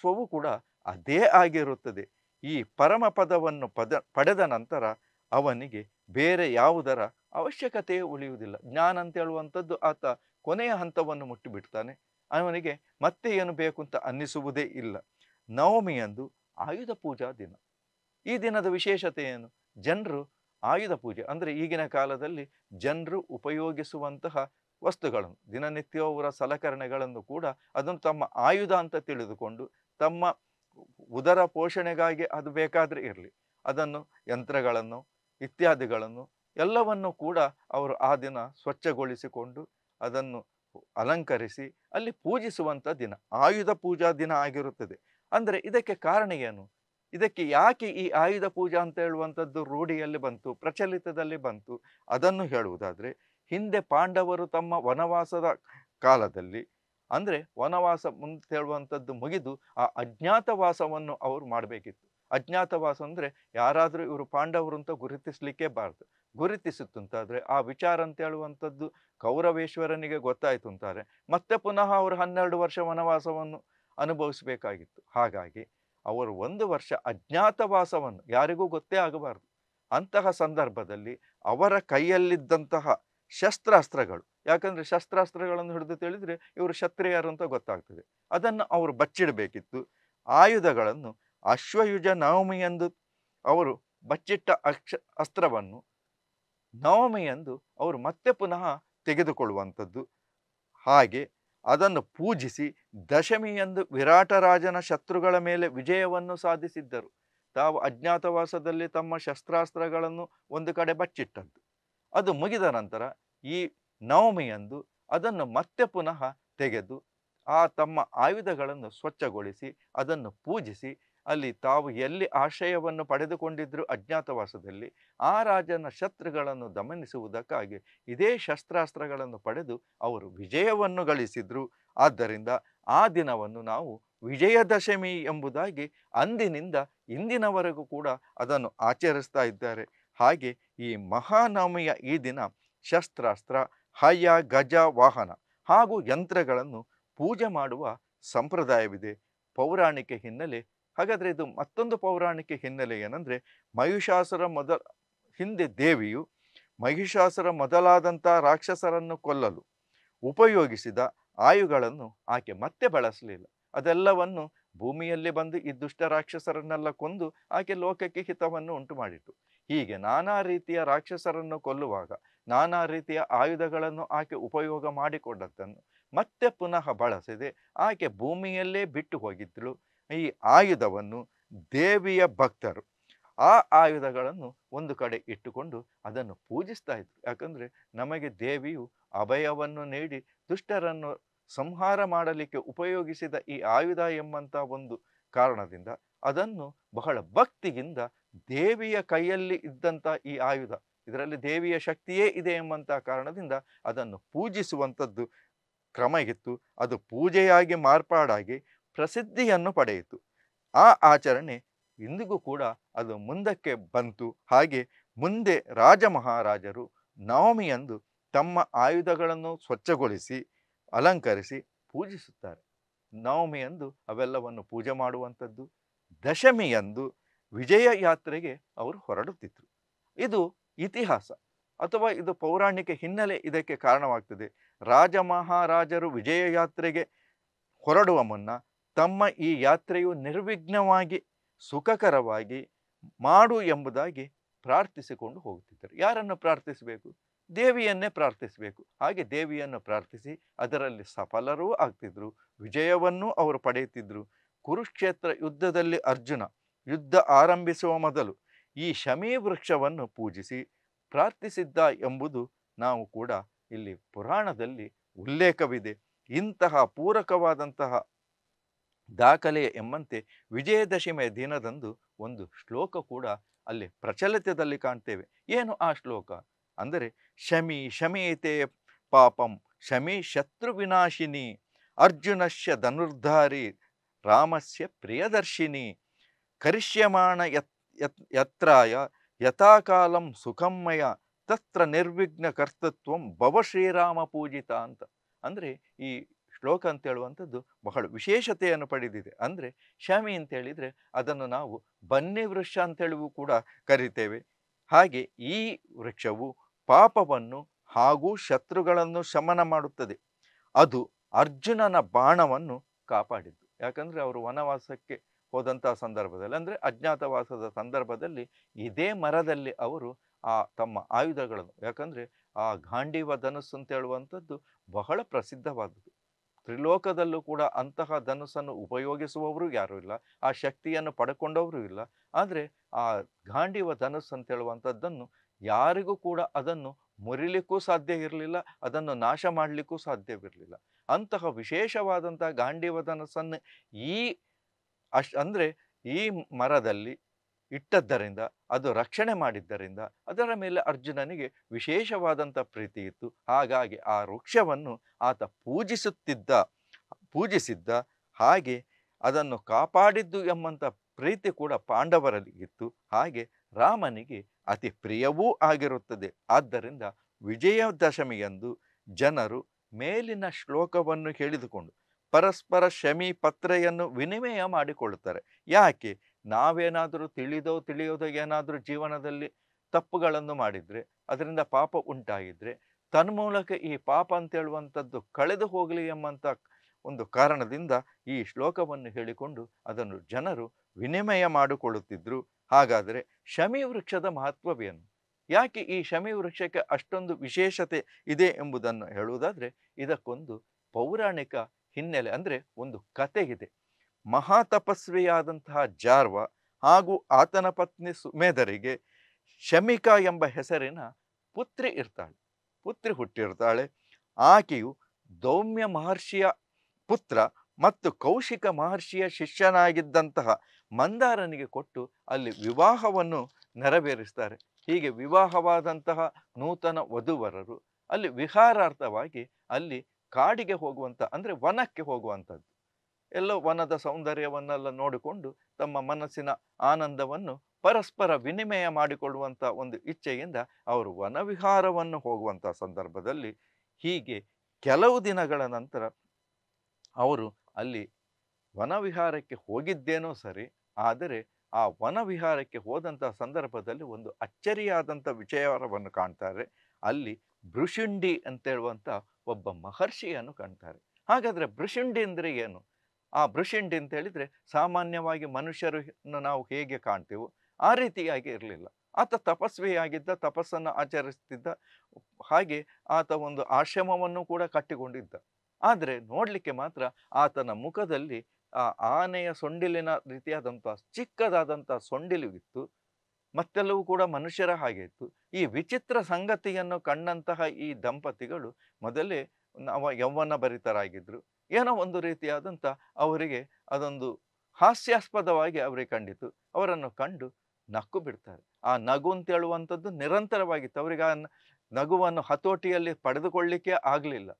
ಸ್ವವು ಕೂಡ ಅದೇ ಆಗಿರುತ್ತದೆ. ಈ ಪರಮ ಪದವನ್ನು ಪದ, ಪಡೆದ ನಂತರ ಅವನಿಗೆ ಬೇರೆ ಯಾವುದರ ಅವಶ್ಯಕತೆಯೇ ಉಳಿಯುವುದಿಲ್ಲ. ಜ್ಞಾನ ಅಂತ ಹೇಳುವಂಥದ್ದು ಆತ ಕೊನೆಯ ಹಂತವನ್ನು ಮುಟ್ಟಿಬಿಡ್ತಾನೆ. ಅವನಿಗೆ ಮತ್ತೆ ಏನು ಬೇಕು ಅಂತ ಅನ್ನಿಸುವುದೇ ಇಲ್ಲ. ನವಮಿಯಂದು ಆಯುಧ ಪೂಜಾ ದಿನ. ಈ ದಿನದ ವಿಶೇಷತೆ ಏನು? ಜನರು ಆಯುಧ ಪೂಜೆ. ಅಂದರೆ ಈಗಿನ ಕಾಲದಲ್ಲಿ ಜನರು ಉಪಯೋಗಿಸುವಂತಹ ವಸ್ತುಗಳನ್ನು, ದಿನನಿತ್ಯ ಅವರ ಸಲಕರಣೆಗಳನ್ನು ಕೂಡ ಅದನ್ನು ತಮ್ಮ ಆಯುಧ ಅಂತ ತಿಳಿದುಕೊಂಡು ತಮ್ಮ ಉದರ ಪೋಷಣೆಗಾಗಿ ಅದು ಬೇಕಾದರೆ ಇರಲಿ. ಅದನ್ನು, ಯಂತ್ರಗಳನ್ನು, ಇತ್ಯಾದಿಗಳನ್ನು ಎಲ್ಲವನ್ನು ಕೂಡ ಅವರು ಆ ದಿನ ಸ್ವಚ್ಛಗೊಳಿಸಿಕೊಂಡು ಅದನ್ನು ಅಲಂಕರಿಸಿ ಅಲ್ಲಿ ಪೂಜಿಸುವಂಥ ದಿನ. ಆಯುಧ ಪೂಜಾ ದಿನ ಆಗಿರುತ್ತದೆ. ಅಂದರೆ ಇದಕ್ಕೆ ಕಾರಣ ಏನು? ಇದಕ್ಕೆ ಯಾಕೆ ಈ ಆಯುಧ ಪೂಜಾ ಅಂತ ಹೇಳುವಂಥದ್ದು ರೂಢಿಯಲ್ಲಿ ಬಂತು, ಪ್ರಚಲಿತದಲ್ಲಿ ಬಂತು? ಅದನ್ನು ಹೇಳುವುದಾದರೆ, ಹಿಂದೆ ಪಾಂಡವರು ತಮ್ಮ ವನವಾಸದ ಕಾಲದಲ್ಲಿ, ಅಂದರೆ ವನವಾಸ ಮುಂತ ಹೇಳುವಂಥದ್ದು ಮುಗಿದು ಆ ಅಜ್ಞಾತವಾಸವನ್ನು ಅವರು ಮಾಡಬೇಕಿತ್ತು. ಅಜ್ಞಾತವಾಸ ಅಂದರೆ ಯಾರಾದರೂ ಇವರು ಪಾಂಡವರು ಅಂತ ಗುರುತಿಸಲಿಕ್ಕೆ ಬಾರದು. ಗುರುತಿಸುತ್ತಂತಾದರೆ ಆ ವಿಚಾರ ಅಂತ ಹೇಳುವಂಥದ್ದು ಕೌರವೇಶ್ವರನಿಗೆ ಗೊತ್ತಾಯಿತು ಅಂತಾರೆ. ಮತ್ತೆ ಪುನಃ ಅವರು ಹನ್ನೆರಡು ವರ್ಷ ವನವಾಸವನ್ನು ಅನುಭವಿಸಬೇಕಾಗಿತ್ತು. ಹಾಗಾಗಿ ಅವರು ಒಂದು ವರ್ಷ ಅಜ್ಞಾತವಾಸವನ್ನು ಯಾರಿಗೂ ಗೊತ್ತೇ ಆಗಬಾರದು. ಅಂತಹ ಸಂದರ್ಭದಲ್ಲಿ ಅವರ ಕೈಯಲ್ಲಿದ್ದಂತಹ ಶಸ್ತ್ರಾಸ್ತ್ರಗಳು, ಯಾಕಂದರೆ ಶಸ್ತ್ರಾಸ್ತ್ರಗಳನ್ನು ಹಿಡಿದು ತಿಳಿದರೆ ಇವರು ಕ್ಷತ್ರಿಯರು ಅಂತ ಗೊತ್ತಾಗ್ತದೆ. ಅದನ್ನು ಅವರು ಬಚ್ಚಿಡಬೇಕಿತ್ತು. ಆಯುಧಗಳನ್ನು ಅಶ್ವಯುಜ ನವಮಿಯಂದು ಅವರು ಬಚ್ಚಿಟ್ಟ ಅಕ್ಷ, ಅಸ್ತ್ರವನ್ನು ನವಮಿಯಂದು ಅವರು ಮತ್ತೆ ಪುನಃ ತೆಗೆದುಕೊಳ್ಳುವಂಥದ್ದು. ಹಾಗೆ ಅದನ್ನು ಪೂಜಿಸಿ ದಶಮಿಯಂದು ವಿರಾಟರಾಜನ ಶತ್ರುಗಳ ಮೇಲೆ ವಿಜಯವನ್ನು ಸಾಧಿಸಿದ್ದರು. ತಾವು ಅಜ್ಞಾತವಾಸದಲ್ಲಿ ತಮ್ಮ ಶಸ್ತ್ರಾಸ್ತ್ರಗಳನ್ನು ಒಂದು ಕಡೆ ಬಚ್ಚಿಟ್ಟದ್ದು. ಅದು ಮುಗಿದ ನಂತರ ಈ ನವಮಿಯಂದು ಅದನ್ನು ಮತ್ತೆ ಪುನಃ ತೆಗೆದು ಆ ತಮ್ಮ ಆಯುಧಗಳನ್ನು ಸ್ವಚ್ಛಗೊಳಿಸಿ ಅದನ್ನು ಪೂಜಿಸಿ ಅಲ್ಲಿ ತಾವು ಎಲ್ಲಿ ಆಶಯವನ್ನು ಪಡೆದುಕೊಂಡಿದ್ರು ಅಜ್ಞಾತವಾಸದಲ್ಲಿ, ಆ ರಾಜನ ಶತ್ರುಗಳನ್ನು ದಮನಿಸುವುದಕ್ಕಾಗಿ ಇದೇ ಶಸ್ತ್ರಾಸ್ತ್ರಗಳನ್ನು ಪಡೆದು ಅವರು ವಿಜಯವನ್ನು ಗಳಿಸಿದ್ರು. ಆದ್ದರಿಂದ ಆ ದಿನವನ್ನು ನಾವು ವಿಜಯದಶಮಿ ಎಂಬುದಾಗಿ ಅಂದಿನಿಂದ ಇಂದಿನವರೆಗೂ ಕೂಡ ಅದನ್ನು ಆಚರಿಸ್ತಾ ಇದ್ದಾರೆ. ಹಾಗೆ ಈ ಮಹಾನವಮಿಯ ಈ ದಿನ ಶಸ್ತ್ರಾಸ್ತ್ರ, ಹಯ, ಗಜ, ವಾಹನ ಹಾಗೂ ಯಂತ್ರಗಳನ್ನು ಪೂಜೆ ಮಾಡುವ ಸಂಪ್ರದಾಯವಿದೆ. ಪೌರಾಣಿಕ ಹಿನ್ನೆಲೆ ಹಾಗಾದರೆ ಇದು ಮತ್ತೊಂದು ಪೌರಾಣಿಕ ಹಿನ್ನೆಲೆ ಏನಂದರೆ ಮಹಿಷಾಸರ ಮೊದಲ, ಹಿಂದೆ ದೇವಿಯು ಮಹಿಷಾಸರ ಮೊದಲಾದಂಥ ರಾಕ್ಷಸರನ್ನು ಕೊಲ್ಲಲು ಉಪಯೋಗಿಸಿದ ಆಯುಗಳನ್ನು ಆಕೆ ಮತ್ತೆ ಬಳಸಲಿಲ್ಲ. ಅದೆಲ್ಲವನ್ನು ಭೂಮಿಯಲ್ಲಿ ಬಂದು ಈ ದುಷ್ಟ ರಾಕ್ಷಸರನ್ನೆಲ್ಲ ಕೊಂದು ಆಕೆ ಲೋಕಕ್ಕೆ ಹಿತವನ್ನು ಉಂಟು ಮಾಡಿತು ಹೀಗೆ ನಾನಾ ರೀತಿಯ ರಾಕ್ಷಸರನ್ನು ಕೊಲ್ಲುವಾಗ ನಾನಾ ರೀತಿಯ ಆಯುಧಗಳನ್ನು ಆಕೆ ಉಪಯೋಗ ಮಾಡಿಕೊಂಡದ್ದನ್ನು ಮತ್ತೆ ಪುನಃ ಬಳಸದೆ ಆಕೆ ಭೂಮಿಯಲ್ಲೇ ಬಿಟ್ಟು ಹೋಗಿದ್ದಳು. ಈ ಆಯುಧವನ್ನು ದೇವಿಯ ಭಕ್ತರು ಆ ಆಯುಧಗಳನ್ನು ಒಂದು ಕಡೆ ಇಟ್ಟುಕೊಂಡು ಅದನ್ನು ಪೂಜಿಸ್ತಾ ಇದ್ರು. ಯಾಕಂದರೆ ನಮಗೆ ದೇವಿಯು ಅಭಯವನ್ನು ನೀಡಿ ದುಷ್ಟರನ್ನು ಸಂಹಾರ ಮಾಡಲಿಕ್ಕೆ ಉಪಯೋಗಿಸಿದ ಈ ಆಯುಧ ಎಂಬಂಥ ಒಂದು ಕಾರಣದಿಂದ ಅದನ್ನು ಬಹಳ ಭಕ್ತಿಯಿಂದ ದೇವಿಯ ಕೈಯಲ್ಲಿ ಇದ್ದಂಥ ಈ ಆಯುಧ, ಇದರಲ್ಲಿ ದೇವಿಯ ಶಕ್ತಿಯೇ ಇದೆ ಎಂಬಂಥ ಕಾರಣದಿಂದ ಅದನ್ನು ಪೂಜಿಸುವಂಥದ್ದು ಕ್ರಮ ಇತ್ತು. ಅದು ಪೂಜೆಯಾಗಿ ಮಾರ್ಪಾಡಾಗಿ ಪ್ರಸಿದ್ಧಿಯನ್ನು ಪಡೆಯಿತು. ಆ ಆಚರಣೆ ಇಂದಿಗೂ ಕೂಡ ಅದು ಮುಂದಕ್ಕೆ ಬಂತು. ಹಾಗೆ ಮುಂದೆ ರಾಜ ಮಹಾರಾಜರು ನವಮಿಯಂದು ತಮ್ಮ ಆಯುಧಗಳನ್ನು ಸ್ವಚ್ಛಗೊಳಿಸಿ, ಅಲಂಕರಿಸಿ ಪೂಜಿಸುತ್ತಾರೆ. ನವಮಿಯಂದು ಅವೆಲ್ಲವನ್ನು ಪೂಜೆ ಮಾಡುವಂಥದ್ದು ದಶಮಿಯಂದು ವಿಜಯ ಯಾತ್ರೆಗೆ ಅವರು ಹೊರಡುತ್ತಿದ್ದರು ಇದು ಇತಿಹಾಸ. ಅಥವಾ ಇದು ಪೌರಾಣಿಕ ಹಿನ್ನೆಲೆ ಇದಕ್ಕೆ ಕಾರಣವಾಗ್ತದೆ. ರಾಜ ಮಹಾರಾಜರು ವಿಜಯ ಯಾತ್ರೆಗೆ ಹೊರಡುವ ಮುನ್ನ ತಮ್ಮ ಈ ಯಾತ್ರೆಯು ನಿರ್ವಿಘ್ನವಾಗಿ, ಸುಖಕರವಾಗಿ ಮಾಡು ಎಂಬುದಾಗಿ ಪ್ರಾರ್ಥಿಸಿಕೊಂಡು ಹೋಗುತ್ತಿದ್ದರು. ಯಾರನ್ನು ಪ್ರಾರ್ಥಿಸಬೇಕು? ದೇವಿಯನ್ನೇ ಪ್ರಾರ್ಥಿಸಬೇಕು. ಹಾಗೆ ದೇವಿಯನ್ನು ಪ್ರಾರ್ಥಿಸಿ ಅದರಲ್ಲಿ ಸಫಲರೂ ಆಗ್ತಿದ್ರು. ವಿಜಯವನ್ನೂ ಅವರು ಪಡೆಯುತ್ತಿದ್ದರು ಕುರುಕ್ಷೇತ್ರ ಯುದ್ಧದಲ್ಲಿ ಅರ್ಜುನ ಯುದ್ಧ ಆರಂಭಿಸುವ ಮೊದಲು ಈ ಶಮೀ ವೃಕ್ಷವನ್ನು ಪೂಜಿಸಿ ಪ್ರಾರ್ಥಿಸಿದ್ದ ಎಂಬುದು ನಾವು ಕೂಡ ಇಲ್ಲಿ ಪುರಾಣದಲ್ಲಿ ಉಲ್ಲೇಖವಿದೆ. ಇಂತಹ ಪೂರಕವಾದಂತಹ ದಾಖಲೆ ಎಂಬಂತೆ ವಿಜಯದಶಮಿಯ ದಿನದಂದು ಒಂದು ಶ್ಲೋಕ ಕೂಡ ಅಲ್ಲಿ ಪ್ರಚಲಿತದಲ್ಲಿ ಕಾಣ್ತೇವೆ. ಏನು ಆ ಶ್ಲೋಕ? ಅಂದರೆ, ಶಮಿ ಶಮೇತೆ ಪಾಪಂ, ಶಮಿ ಶತ್ರು ವಿನಾಶಿನಿ ಅರ್ಜುನಶ್ಯ ಧನುರ್ಧಾರಿ, ರಾಮಸ್ಯ ಪ್ರಿಯದರ್ಶಿನಿ, ಕರಿಷ್ಯಮಾಣ ಯತ್ ಯತ್ರಾಯ, ಯಥಾಕಾಲಂ ಸುಖಮ್ಮಯ, ತತ್ರ ನಿರ್ವಿಘ್ನ ಕರ್ತೃತ್ವಂ ಭವ ಶ್ರೀರಾಮ ಪೂಜಿತ ಅಂತ. ಅಂದರೆ, ಈ ಶ್ಲೋಕ ಅಂತ ಹೇಳುವಂಥದ್ದು ಬಹಳ ವಿಶೇಷತೆಯನ್ನು ಪಡೆದಿದೆ. ಅಂದರೆ ಶಮಿ ಅಂತ ಹೇಳಿದರೆ ಅದನ್ನು ನಾವು ಬನ್ನಿ ವೃಕ್ಷ ಅಂತೇಳಿಯೂ ಕೂಡ ಕರಿತೇವೆ. ಹಾಗೆ ಈ ವೃಕ್ಷವು ಪಾಪವನ್ನು ಹಾಗೂ ಶತ್ರುಗಳನ್ನು ಶಮನ ಮಾಡುತ್ತದೆ. ಅದು ಅರ್ಜುನನ ಬಾಣವನ್ನು ಕಾಪಾಡಿದ್ದು. ಯಾಕಂದರೆ ಅವರು ವನವಾಸಕ್ಕೆ ಹೋದಂಥ ಸಂದರ್ಭದಲ್ಲಿ, ಅಂದರೆ ಅಜ್ಞಾತವಾಸದ ಸಂದರ್ಭದಲ್ಲಿ ಇದೇ ಮರದಲ್ಲಿ ಅವರು ಆ ತಮ್ಮ ಆಯುಧಗಳನ್ನು, ಯಾಕಂದರೆ ಆ ಗಾಂಡೀವ ಧನಸ್ಸು ಅಂತ ಹೇಳುವಂಥದ್ದು ಬಹಳ ಪ್ರಸಿದ್ಧವಾದದ್ದು. ತ್ರಿಲೋಕದಲ್ಲೂ ಕೂಡ ಅಂತಹ ಧನಸ್ಸನ್ನು ಉಪಯೋಗಿಸುವವರು ಯಾರೂ ಇಲ್ಲ. ಆ ಶಕ್ತಿಯನ್ನು ಪಡ್ಕೊಂಡವರು ಇಲ್ಲ. ಆದರೆ ಆ ಗಾಂಡಿವ ಧನುಸ್ಸು ಅಂತ ಹೇಳುವಂಥದ್ದನ್ನು ಯಾರಿಗೂ ಕೂಡ ಅದನ್ನು ಮುರಿಲಿಕ್ಕೂ ಸಾಧ್ಯ ಇರಲಿಲ್ಲ, ಅದನ್ನು ನಾಶ ಮಾಡಲಿಕ್ಕೂ ಸಾಧ್ಯವಿರಲಿಲ್ಲ. ಅಂತಹ ವಿಶೇಷವಾದಂತಹ ಗಾಂಡಿವ ಧನಸ್ಸನ್ನು ಈ ಅಶ್ ಅಂದರೆ ಈ ಮರದಲ್ಲಿ ಇಟ್ಟದ್ದರಿಂದ, ಅದು ರಕ್ಷಣೆ ಮಾಡಿದ್ದರಿಂದ, ಅದರ ಮೇಲೆ ಅರ್ಜುನನಿಗೆ ವಿಶೇಷವಾದಂಥ ಪ್ರೀತಿ ಇತ್ತು. ಹಾಗಾಗಿ ಆ ವೃಕ್ಷವನ್ನು ಆತ ಪೂಜಿಸುತ್ತಿದ್ದ, ಪೂಜಿಸಿದ್ದ ಹಾಗೆ ಅದನ್ನು ಕಾಪಾಡಿದ್ದು ಎಂಬಂಥ ಪ್ರೀತಿ ಕೂಡ ಪಾಂಡವರಲ್ಲಿ ಇತ್ತು. ಹಾಗೆ ರಾಮನಿಗೆ ಅತಿ ಪ್ರಿಯವೂ ಆಗಿರುತ್ತದೆ. ಆದ್ದರಿಂದ ವಿಜಯದಶಮಿಯಂದು ಜನರು ಮೇಲಿನ ಶ್ಲೋಕವನ್ನು ಹೇಳಿದುಕೊಂಡು, ಪರಸ್ಪರ ಶಮಿ ಪತ್ರೆಯನ್ನು ವಿನಿಮಯ ಮಾಡಿಕೊಳ್ಳುತ್ತಾರೆ. ಯಾಕೆ? ನಾವೇನಾದರೂ ತಿಳಿದೋ ತಿಳಿಯೋದೋ ಏನಾದರೂ ಜೀವನದಲ್ಲಿ ತಪ್ಪುಗಳನ್ನು ಮಾಡಿದರೆ, ಅದರಿಂದ ಪಾಪ ಉಂಟಾಗಿದ್ದರೆ ತನ್ಮೂಲಕ ಈ ಪಾಪ ಅಂತೇಳುವಂಥದ್ದು ಕಳೆದು ಹೋಗಲಿ ಎಂಬಂಥ ಒಂದು ಕಾರಣದಿಂದ ಈ ಶ್ಲೋಕವನ್ನು ಹೇಳಿಕೊಂಡು ಅದನ್ನು ಜನರು ವಿನಿಮಯ ಮಾಡಿಕೊಳ್ಳುತ್ತಿದ್ದರು ಹಾಗಾದರೆ ಶಮಿ ವೃಕ್ಷದ ಮಹತ್ವವೇನು? ಯಾಕೆ ಈ ಶಮಿ ವೃಕ್ಷಕ್ಕೆ ಅಷ್ಟೊಂದು ವಿಶೇಷತೆ ಇದೆ ಎಂಬುದನ್ನು ಹೇಳುವುದಾದರೆ, ಇದಕ್ಕೊಂದು ಪೌರಾಣಿಕ ಹಿನ್ನೆಲೆ, ಅಂದರೆ ಒಂದು ಕತೆ ಇದೆ ಮಹಾತಪಸ್ವಿಯಾದಂತಹ ಜಾರ್ವ ಹಾಗೂ ಆತನ ಪತ್ನಿ ಸುಮೇಧರಿಗೆ ಶಮಿಕಾ ಎಂಬ ಹೆಸರಿನ ಪುತ್ರಿ ಇರ್ತಾಳೆ. ಪುತ್ರಿ ಹುಟ್ಟಿರ್ತಾಳೆ. ಆಕೆಯು ದೌಮ್ಯ ಮಹರ್ಷಿಯ ಪುತ್ರ ಮತ್ತು ಕೌಶಿಕ ಮಹರ್ಷಿಯ ಶಿಷ್ಯನಾಗಿದ್ದಂತಹ ಮಂದಾರನಿಗೆ ಕೊಟ್ಟು ಅಲ್ಲಿ ವಿವಾಹವನ್ನು ನೆರವೇರಿಸ್ತಾರೆ. ಹೀಗೆ ವಿವಾಹವಾದಂತಹ ನೂತನ ವಧುವರರು ಅಲ್ಲಿ ವಿಹಾರಾರ್ಥವಾಗಿ ಅಲ್ಲಿ ಕಾಡಿಗೆ ಹೋಗುವಂಥ ಅಂದರೆ ವನಕ್ಕೆ ಹೋಗುವಂಥದ್ದು ಎಲ್ಲೋ ವನದ ಸೌಂದರ್ಯವನ್ನೆಲ್ಲ ನೋಡಿಕೊಂಡು ತಮ್ಮ ಮನಸ್ಸಿನ ಆನಂದವನ್ನು ಪರಸ್ಪರ ವಿನಿಮಯ ಮಾಡಿಕೊಳ್ಳುವಂಥ ಒಂದು ಇಚ್ಛೆಯಿಂದ ಅವರು ವನವಿಹಾರವನ್ನು ಹೋಗುವಂಥ ಸಂದರ್ಭದಲ್ಲಿ ಹೀಗೆ ಕೆಲವು ದಿನಗಳ ನಂತರ ಅವರು ಅಲ್ಲಿ ವನವಿಹಾರಕ್ಕೆ ಹೋಗಿದ್ದೇನೋ ಸರಿ, ಆದರೆ ಆ ವನವಿಹಾರಕ್ಕೆ ಹೋದಂಥ ಸಂದರ್ಭದಲ್ಲಿ ಒಂದು ಅಚ್ಚರಿಯಾದಂಥ ವಿಚಾರವನ್ನು ಕಾಣ್ತಾರೆ. ಅಲ್ಲಿ ಭೃಷುಂಡಿ ಅಂತ ಹೇಳುವಂಥ ಒಬ್ಬ ಮಹರ್ಷಿಯನ್ನು ಕಾಣ್ತಾರೆ. ಹಾಗಾದರೆ ಭೃಷುಂಡಿ ಅಂದರೆ ಏನು? ಆ ಭೃಷುಂಡಿ ಅಂತ ಹೇಳಿದರೆ ಸಾಮಾನ್ಯವಾಗಿ ಮನುಷ್ಯರನ್ನು ನಾವು ಹೇಗೆ ಕಾಣ್ತೇವೋ ಆ ರೀತಿಯಾಗಿ ಇರಲಿಲ್ಲ. ಆತ ತಪಸ್ವಿಯಾಗಿದ್ದ, ತಪಸ್ಸನ್ನು ಆಚರಿಸ್ತಿದ್ದ, ಹಾಗೆ ಆತ ಒಂದು ಆಶ್ರಮವನ್ನು ಕೂಡ ಕಟ್ಟಿಕೊಂಡಿದ್ದ. ಆದರೆ ನೋಡಲಿಕ್ಕೆ ಮಾತ್ರ ಆತನ ಮುಖದಲ್ಲಿ ಆ ಆನೆಯ ಸೊಂಡಿಲಿನ ರೀತಿಯಾದಂಥ ಚಿಕ್ಕದಾದಂಥ ಸೊಂಡಿಲು ಇತ್ತು ಮತ್ತೆಲ್ಲವೂ ಕೂಡ ಮನುಷ್ಯರ ಹಾಗೆ ಇತ್ತು. ಈ ವಿಚಿತ್ರ ಸಂಗತಿಯನ್ನು ಕಂಡಂತಹ ಈ ದಂಪತಿಗಳು ಮೊದಲೇ ಅವ ಯೌವನ ಭರಿತರಾಗಿದ್ದರು ಏನೋ ಒಂದು ರೀತಿಯಾದಂಥ ಅವರಿಗೆ ಅದೊಂದು ಹಾಸ್ಯಾಸ್ಪದವಾಗಿ ಅವರಿಗೆ ಕಂಡಿತು. ಅವರನ್ನು ಕಂಡು ನಕ್ಕು ಬಿಡ್ತಾರೆ. ಆ ನಗು ಅಂತ ಹೇಳುವಂಥದ್ದು ನಿರಂತರವಾಗಿತ್ತು. ಅವರಿಗೆ ಆ ನಗುವನ್ನು ಹತೋಟಿಯಲ್ಲಿ ಪಡೆದುಕೊಳ್ಳಿಕ್ಕೆ ಆಗಲಿಲ್ಲ.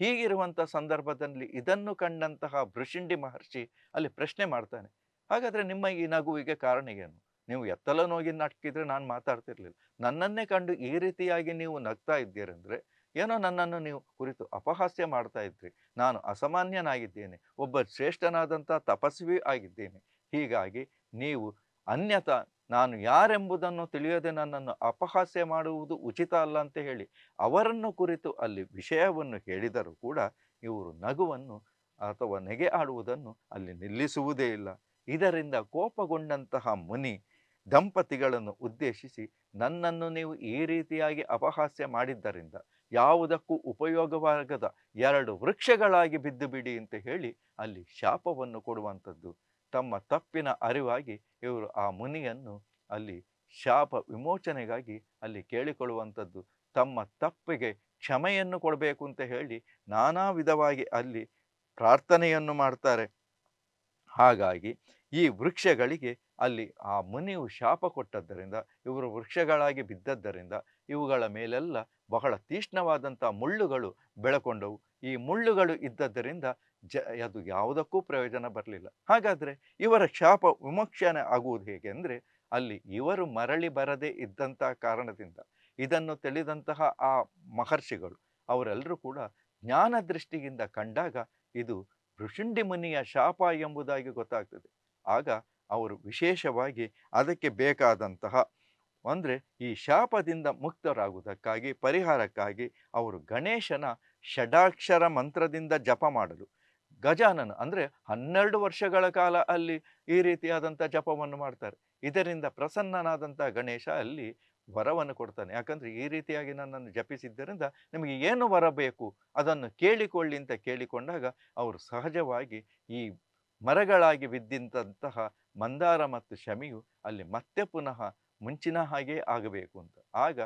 ಹೀಗಿರುವಂಥ ಸಂದರ್ಭದಲ್ಲಿ ಇದನ್ನು ಕಂಡಂತಹ ಭೃಷಿಂಡಿ ಮಹರ್ಷಿ ಅಲ್ಲಿ ಪ್ರಶ್ನೆ ಮಾಡ್ತಾನೆ, ಹಾಗಾದರೆ ನಿಮ್ಮ ಈ ನಗುವಿಗೆ ಕಾರಣ ಏನು? ನೀವು ಎತ್ತಲ ನೋಗಿ ನಕ್ಕಿದ್ರೆ ನಾನು ಮಾತಾಡ್ತಿರ್ಲಿಲ್ಲ. ನನ್ನನ್ನೇ ಕಂಡು ಈ ರೀತಿಯಾಗಿ ನೀವು ನಗ್ತಾ ಇದ್ದೀರಂದ್ರೆ ಏನೋ ನನ್ನನ್ನು ನೀವು ಕುರಿತು ಅಪಹಾಸ್ಯ ಮಾಡ್ತಾ ಇದ್ರಿ. ನಾನು ಅಸಾಮಾನ್ಯನಾಗಿದ್ದೇನೆ. ಒಬ್ಬ ಶ್ರೇಷ್ಠನಾದಂಥ ತಪಸ್ವಿ ಆಗಿದ್ದೇನೆ. ಹೀಗಾಗಿ ನೀವು ಅನ್ಯತ, ನಾನು ಯಾರೆಂಬುದನ್ನು ತಿಳಿಯದೆ ನನ್ನನ್ನು ಅಪಹಾಸ್ಯ ಮಾಡುವುದು ಉಚಿತ ಅಲ್ಲ ಅಂತ ಹೇಳಿ ಅವರನ್ನು ಕುರಿತು ಅಲ್ಲಿ ವಿಷಯವನ್ನು ಹೇಳಿದರೂ ಕೂಡ ಇವರು ನಗುವನ್ನು ಅಥವಾ ನೆಗೆ ಆಡುವುದನ್ನು ಅಲ್ಲಿ ನಿಲ್ಲಿಸುವುದೇ ಇಲ್ಲ. ಇದರಿಂದ ಕೋಪಗೊಂಡಂತಹ ಮುನಿ ದಂಪತಿಗಳನ್ನು ಉದ್ದೇಶಿಸಿ ನನ್ನನ್ನು ನೀವು ಈ ರೀತಿಯಾಗಿ ಅಪಹಾಸ್ಯ ಮಾಡಿದ್ದರಿಂದ ಯಾವುದಕ್ಕೂ ಉಪಯೋಗವಾಗದ ಎರಡು ವೃಕ್ಷಗಳಾಗಿ ಬಿದ್ದು ಬಿಡಿ ಅಂತ ಹೇಳಿ ಅಲ್ಲಿ ಶಾಪವನ್ನು ಕೊಡುವಂಥದ್ದು. ತಮ್ಮ ತಪ್ಪಿನ ಅರಿವಾಗಿ ಇವರು ಆ ಮುನಿಯನ್ನು ಅಲ್ಲಿ ಶಾಪ ವಿಮೋಚನೆಗಾಗಿ ಅಲ್ಲಿ ಕೇಳಿಕೊಳ್ಳುವಂಥದ್ದು. ತಮ್ಮ ತಪ್ಪಿಗೆ ಕ್ಷಮೆಯನ್ನು ಕೊಡಬೇಕು ಅಂತ ಹೇಳಿ ನಾನಾ ವಿಧವಾಗಿ ಅಲ್ಲಿ ಪ್ರಾರ್ಥನೆಯನ್ನು ಮಾಡ್ತಾರೆ. ಹಾಗಾಗಿ ಈ ವೃಕ್ಷಗಳಿಗೆ ಅಲ್ಲಿ ಆ ಮುನಿಯು ಶಾಪ ಕೊಟ್ಟದ್ದರಿಂದ, ಇವರು ವೃಕ್ಷಗಳಾಗಿ ಬಿದ್ದದ್ದರಿಂದ ಇವುಗಳ ಮೇಲೆಲ್ಲ ಬಹಳ ತೀಕ್ಷ್ಣವಾದಂಥ ಮುಳ್ಳುಗಳು ಬೆಳಕೊಂಡವು. ಈ ಮುಳ್ಳುಗಳು ಇದ್ದದ್ದರಿಂದ ಜ, ಅದು ಯಾವುದಕ್ಕೂ ಪ್ರಯೋಜನ ಬರಲಿಲ್ಲ. ಹಾಗಾದರೆ ಇವರ ಶಾಪ ವಿಮೋಕ್ಷಣೆ ಆಗುವುದು ಹೇಗೆ ಅಂದರೆ, ಅಲ್ಲಿ ಇವರು ಮರಳಿ ಬರದೇ ಇದ್ದಂಥ ಕಾರಣದಿಂದ ಇದನ್ನು ತಿಳಿದಂತಹ ಆ ಮಹರ್ಷಿಗಳು ಅವರೆಲ್ಲರೂ ಕೂಡ ಜ್ಞಾನ ದೃಷ್ಟಿಯಿಂದ ಕಂಡಾಗ ಇದು ಋಷುಂಡಿ ಮುನಿಯ ಶಾಪ ಎಂಬುದಾಗಿ ಗೊತ್ತಾಗ್ತದೆ. ಆಗ ಅವರು ವಿಶೇಷವಾಗಿ ಅದಕ್ಕೆ ಬೇಕಾದಂತಹ ಅಂದರೆ ಈ ಶಾಪದಿಂದ ಮುಕ್ತರಾಗುವುದಕ್ಕಾಗಿ, ಪರಿಹಾರಕ್ಕಾಗಿ ಅವರು ಗಣೇಶನ ಷಡಾಕ್ಷರ ಮಂತ್ರದಿಂದ ಜಪ ಮಾಡಲು. ಗಜಾನನ ಅಂದರೆ ಹನ್ನೆರಡು ವರ್ಷಗಳ ಕಾಲ ಅಲ್ಲಿ ಈ ರೀತಿಯಾದಂಥ ಜಪವನ್ನು ಮಾಡ್ತಾರೆ. ಇದರಿಂದ ಪ್ರಸನ್ನನಾದಂಥ ಗಣೇಶ ಅಲ್ಲಿ ವರವನ್ನು ಕೊಡ್ತಾನೆ. ಯಾಕಂದರೆ ಈ ರೀತಿಯಾಗಿ ನನ್ನನ್ನು ಜಪಿಸಿದ್ದರಿಂದ ನಿಮಗೆ ಏನು ವರ ಬೇಕು ಅದನ್ನು ಕೇಳಿಕೊಳ್ಳಿ ಅಂತ ಕೇಳಿಕೊಂಡಾಗ ಅವರು ಸಹಜವಾಗಿ ಈ ಮರಗಳಾಗಿ ಬಿದ್ದಂತಹ ಮಂದಾರ ಮತ್ತು ಶಮಿಯು ಅಲ್ಲಿ ಮತ್ತೆ ಪುನಃ ಮುಂಚಿನ ಹಾಗೆ ಆಗಬೇಕು ಅಂತ. ಆಗ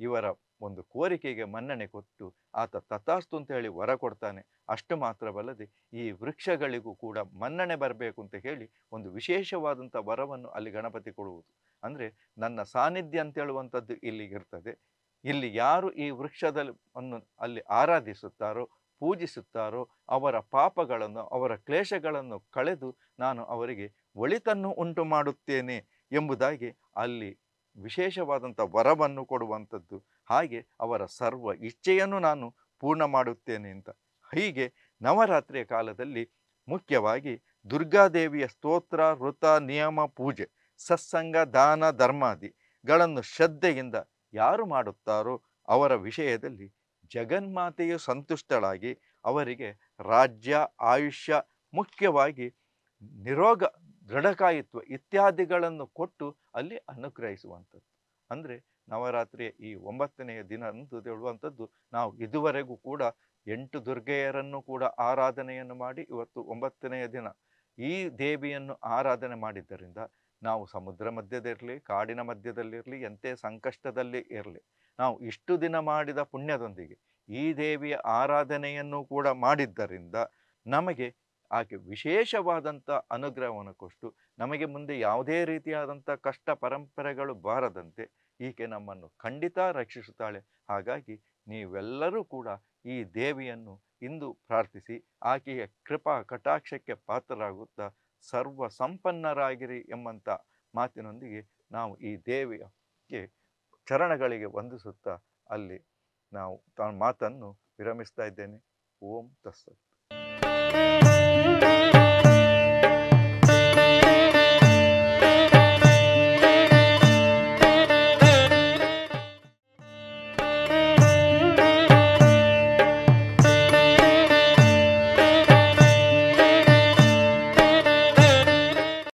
ಇವರ ಒಂದು ಕೋರಿಕೆಗೆ ಮನ್ನಣೆ ಕೊಟ್ಟು ಆತ ತಥಾಸ್ತು ಅಂತ ಹೇಳಿ ವರ ಕೊಡ್ತಾನೆ. ಅಷ್ಟು ಮಾತ್ರವಲ್ಲದೆ ಈ ವೃಕ್ಷಗಳಿಗೂ ಕೂಡ ಮನ್ನಣೆ ಬರಬೇಕು ಅಂತ ಹೇಳಿ ಒಂದು ವಿಶೇಷವಾದಂಥ ವರವನ್ನು ಅಲ್ಲಿ ಗಣಪತಿ ಕೊಡುವುದು. ಅಂದರೆ ನನ್ನ ಸಾನ್ನಿಧ್ಯ ಅಂತ ಹೇಳುವಂಥದ್ದು ಇಲ್ಲಿ ಇರ್ತದೆ. ಇಲ್ಲಿ ಯಾರು ಈ ವೃಕ್ಷದಲ್ಲಿ ಅನ್ನು ಅಲ್ಲಿ ಆರಾಧಿಸುತ್ತಾರೋ, ಪೂಜಿಸುತ್ತಾರೋ, ಅವರ ಪಾಪಗಳನ್ನು, ಅವರ ಕ್ಲೇಶಗಳನ್ನು ಕಳೆದು ನಾನು ಅವರಿಗೆ ಒಳಿತನ್ನು ಉಂಟು ಮಾಡುತ್ತೇನೆ ಎಂಬುದಾಗಿ ಅಲ್ಲಿ ವಿಶೇಷವಾದಂಥ ವರವನ್ನು ಕೊಡುವಂಥದ್ದು. ಹಾಗೆ ಅವರ ಸರ್ವ ಇಚ್ಛೆಯನ್ನು ನಾನು ಪೂರ್ಣ ಮಾಡುತ್ತೇನೆ ಅಂತ. ಹೀಗೆ ನವರಾತ್ರಿಯ ಕಾಲದಲ್ಲಿ ಮುಖ್ಯವಾಗಿ ದುರ್ಗಾದೇವಿಯ ಸ್ತೋತ್ರ ವೃತ ನಿಯಮ, ಪೂಜೆ, ಸತ್ಸಂಗ, ದಾನ ಧರ್ಮಾದಿಗಳನ್ನು ಶ್ರದ್ಧೆಯಿಂದ ಯಾರು ಮಾಡುತ್ತಾರೋ ಅವರ ವಿಷಯದಲ್ಲಿ ಜಗನ್ಮಾತೆಯು ಸಂತುಷ್ಟಳಾಗಿ ಅವರಿಗೆ ರಾಜ್ಯ, ಆಯುಷ್ಯ ಮುಖ್ಯವಾಗಿ ನಿರೋಗ ದೃಢಕಾಯಿತ್ವ ಇತ್ಯಾದಿಗಳನ್ನು ಕೊಟ್ಟು ಅಲ್ಲಿ ಅನುಗ್ರಹಿಸುವಂಥದ್ದು. ಅಂದರೆ ನವರಾತ್ರಿಯ ಈ ಒಂಬತ್ತನೆಯ ದಿನ ಅಂತ ಹೇಳುವಂಥದ್ದು, ನಾವು ಇದುವರೆಗೂ ಕೂಡ ಎಂಟು ದುರ್ಗೆಯರನ್ನು ಕೂಡ ಆರಾಧನೆಯನ್ನು ಮಾಡಿ ಇವತ್ತು ಒಂಬತ್ತನೆಯ ದಿನ. ಈ ದೇವಿಯನ್ನು ಆರಾಧನೆ ಮಾಡಿದ್ದರಿಂದ ನಾವು ಸಮುದ್ರ ಮಧ್ಯದಿರಲಿ ಕಾಡಿನ ಮಧ್ಯದಲ್ಲಿರಲಿ ಎಂತೆ ಸಂಕಷ್ಟದಲ್ಲಿ ಇರಲಿ, ನಾವು ಇಷ್ಟು ದಿನ ಮಾಡಿದ ಪುಣ್ಯದೊಂದಿಗೆ ಈ ದೇವಿಯ ಆರಾಧನೆಯನ್ನು ಕೂಡ ಮಾಡಿದ್ದರಿಂದ ನಮಗೆ ಆಕೆ ವಿಶೇಷವಾದಂಥ ಅನುಗ್ರಹವನ್ನು ಕೊಟ್ಟು ನಮಗೆ ಮುಂದೆ ಯಾವುದೇ ರೀತಿಯಾದಂಥ ಕಷ್ಟ ಪರಂಪರೆಗಳು ಬಾರದಂತೆ ಈಕೆ ನಮ್ಮನ್ನು ಖಂಡಿತ ರಕ್ಷಿಸುತ್ತಾಳೆ. ಹಾಗಾಗಿ ನೀವೆಲ್ಲರೂ ಕೂಡ ಈ ದೇವಿಯನ್ನು ಇಂದು ಪ್ರಾರ್ಥಿಸಿ ಆಕೆಯ ಕೃಪಾ ಕಟಾಕ್ಷಕ್ಕೆ ಪಾತ್ರರಾಗುತ್ತಾ ಸರ್ವ ಸಂಪನ್ನರಾಗಿರಿ ಎಂಬಂಥ ಮಾತಿನೊಂದಿಗೆ ನಾವು ಈ ದೇವಿಯಕ್ಕೆ ಚರಣಗಳಿಗೆ ವಂದಿಸುತ್ತಾ ಅಲ್ಲಿ ನಾವು ತನ್ನ ಮಾತನ್ನು ವಿರಮಿಸ್ತಾ ಇದ್ದೇನೆ. ಓಂ ತಸ್ಸತ್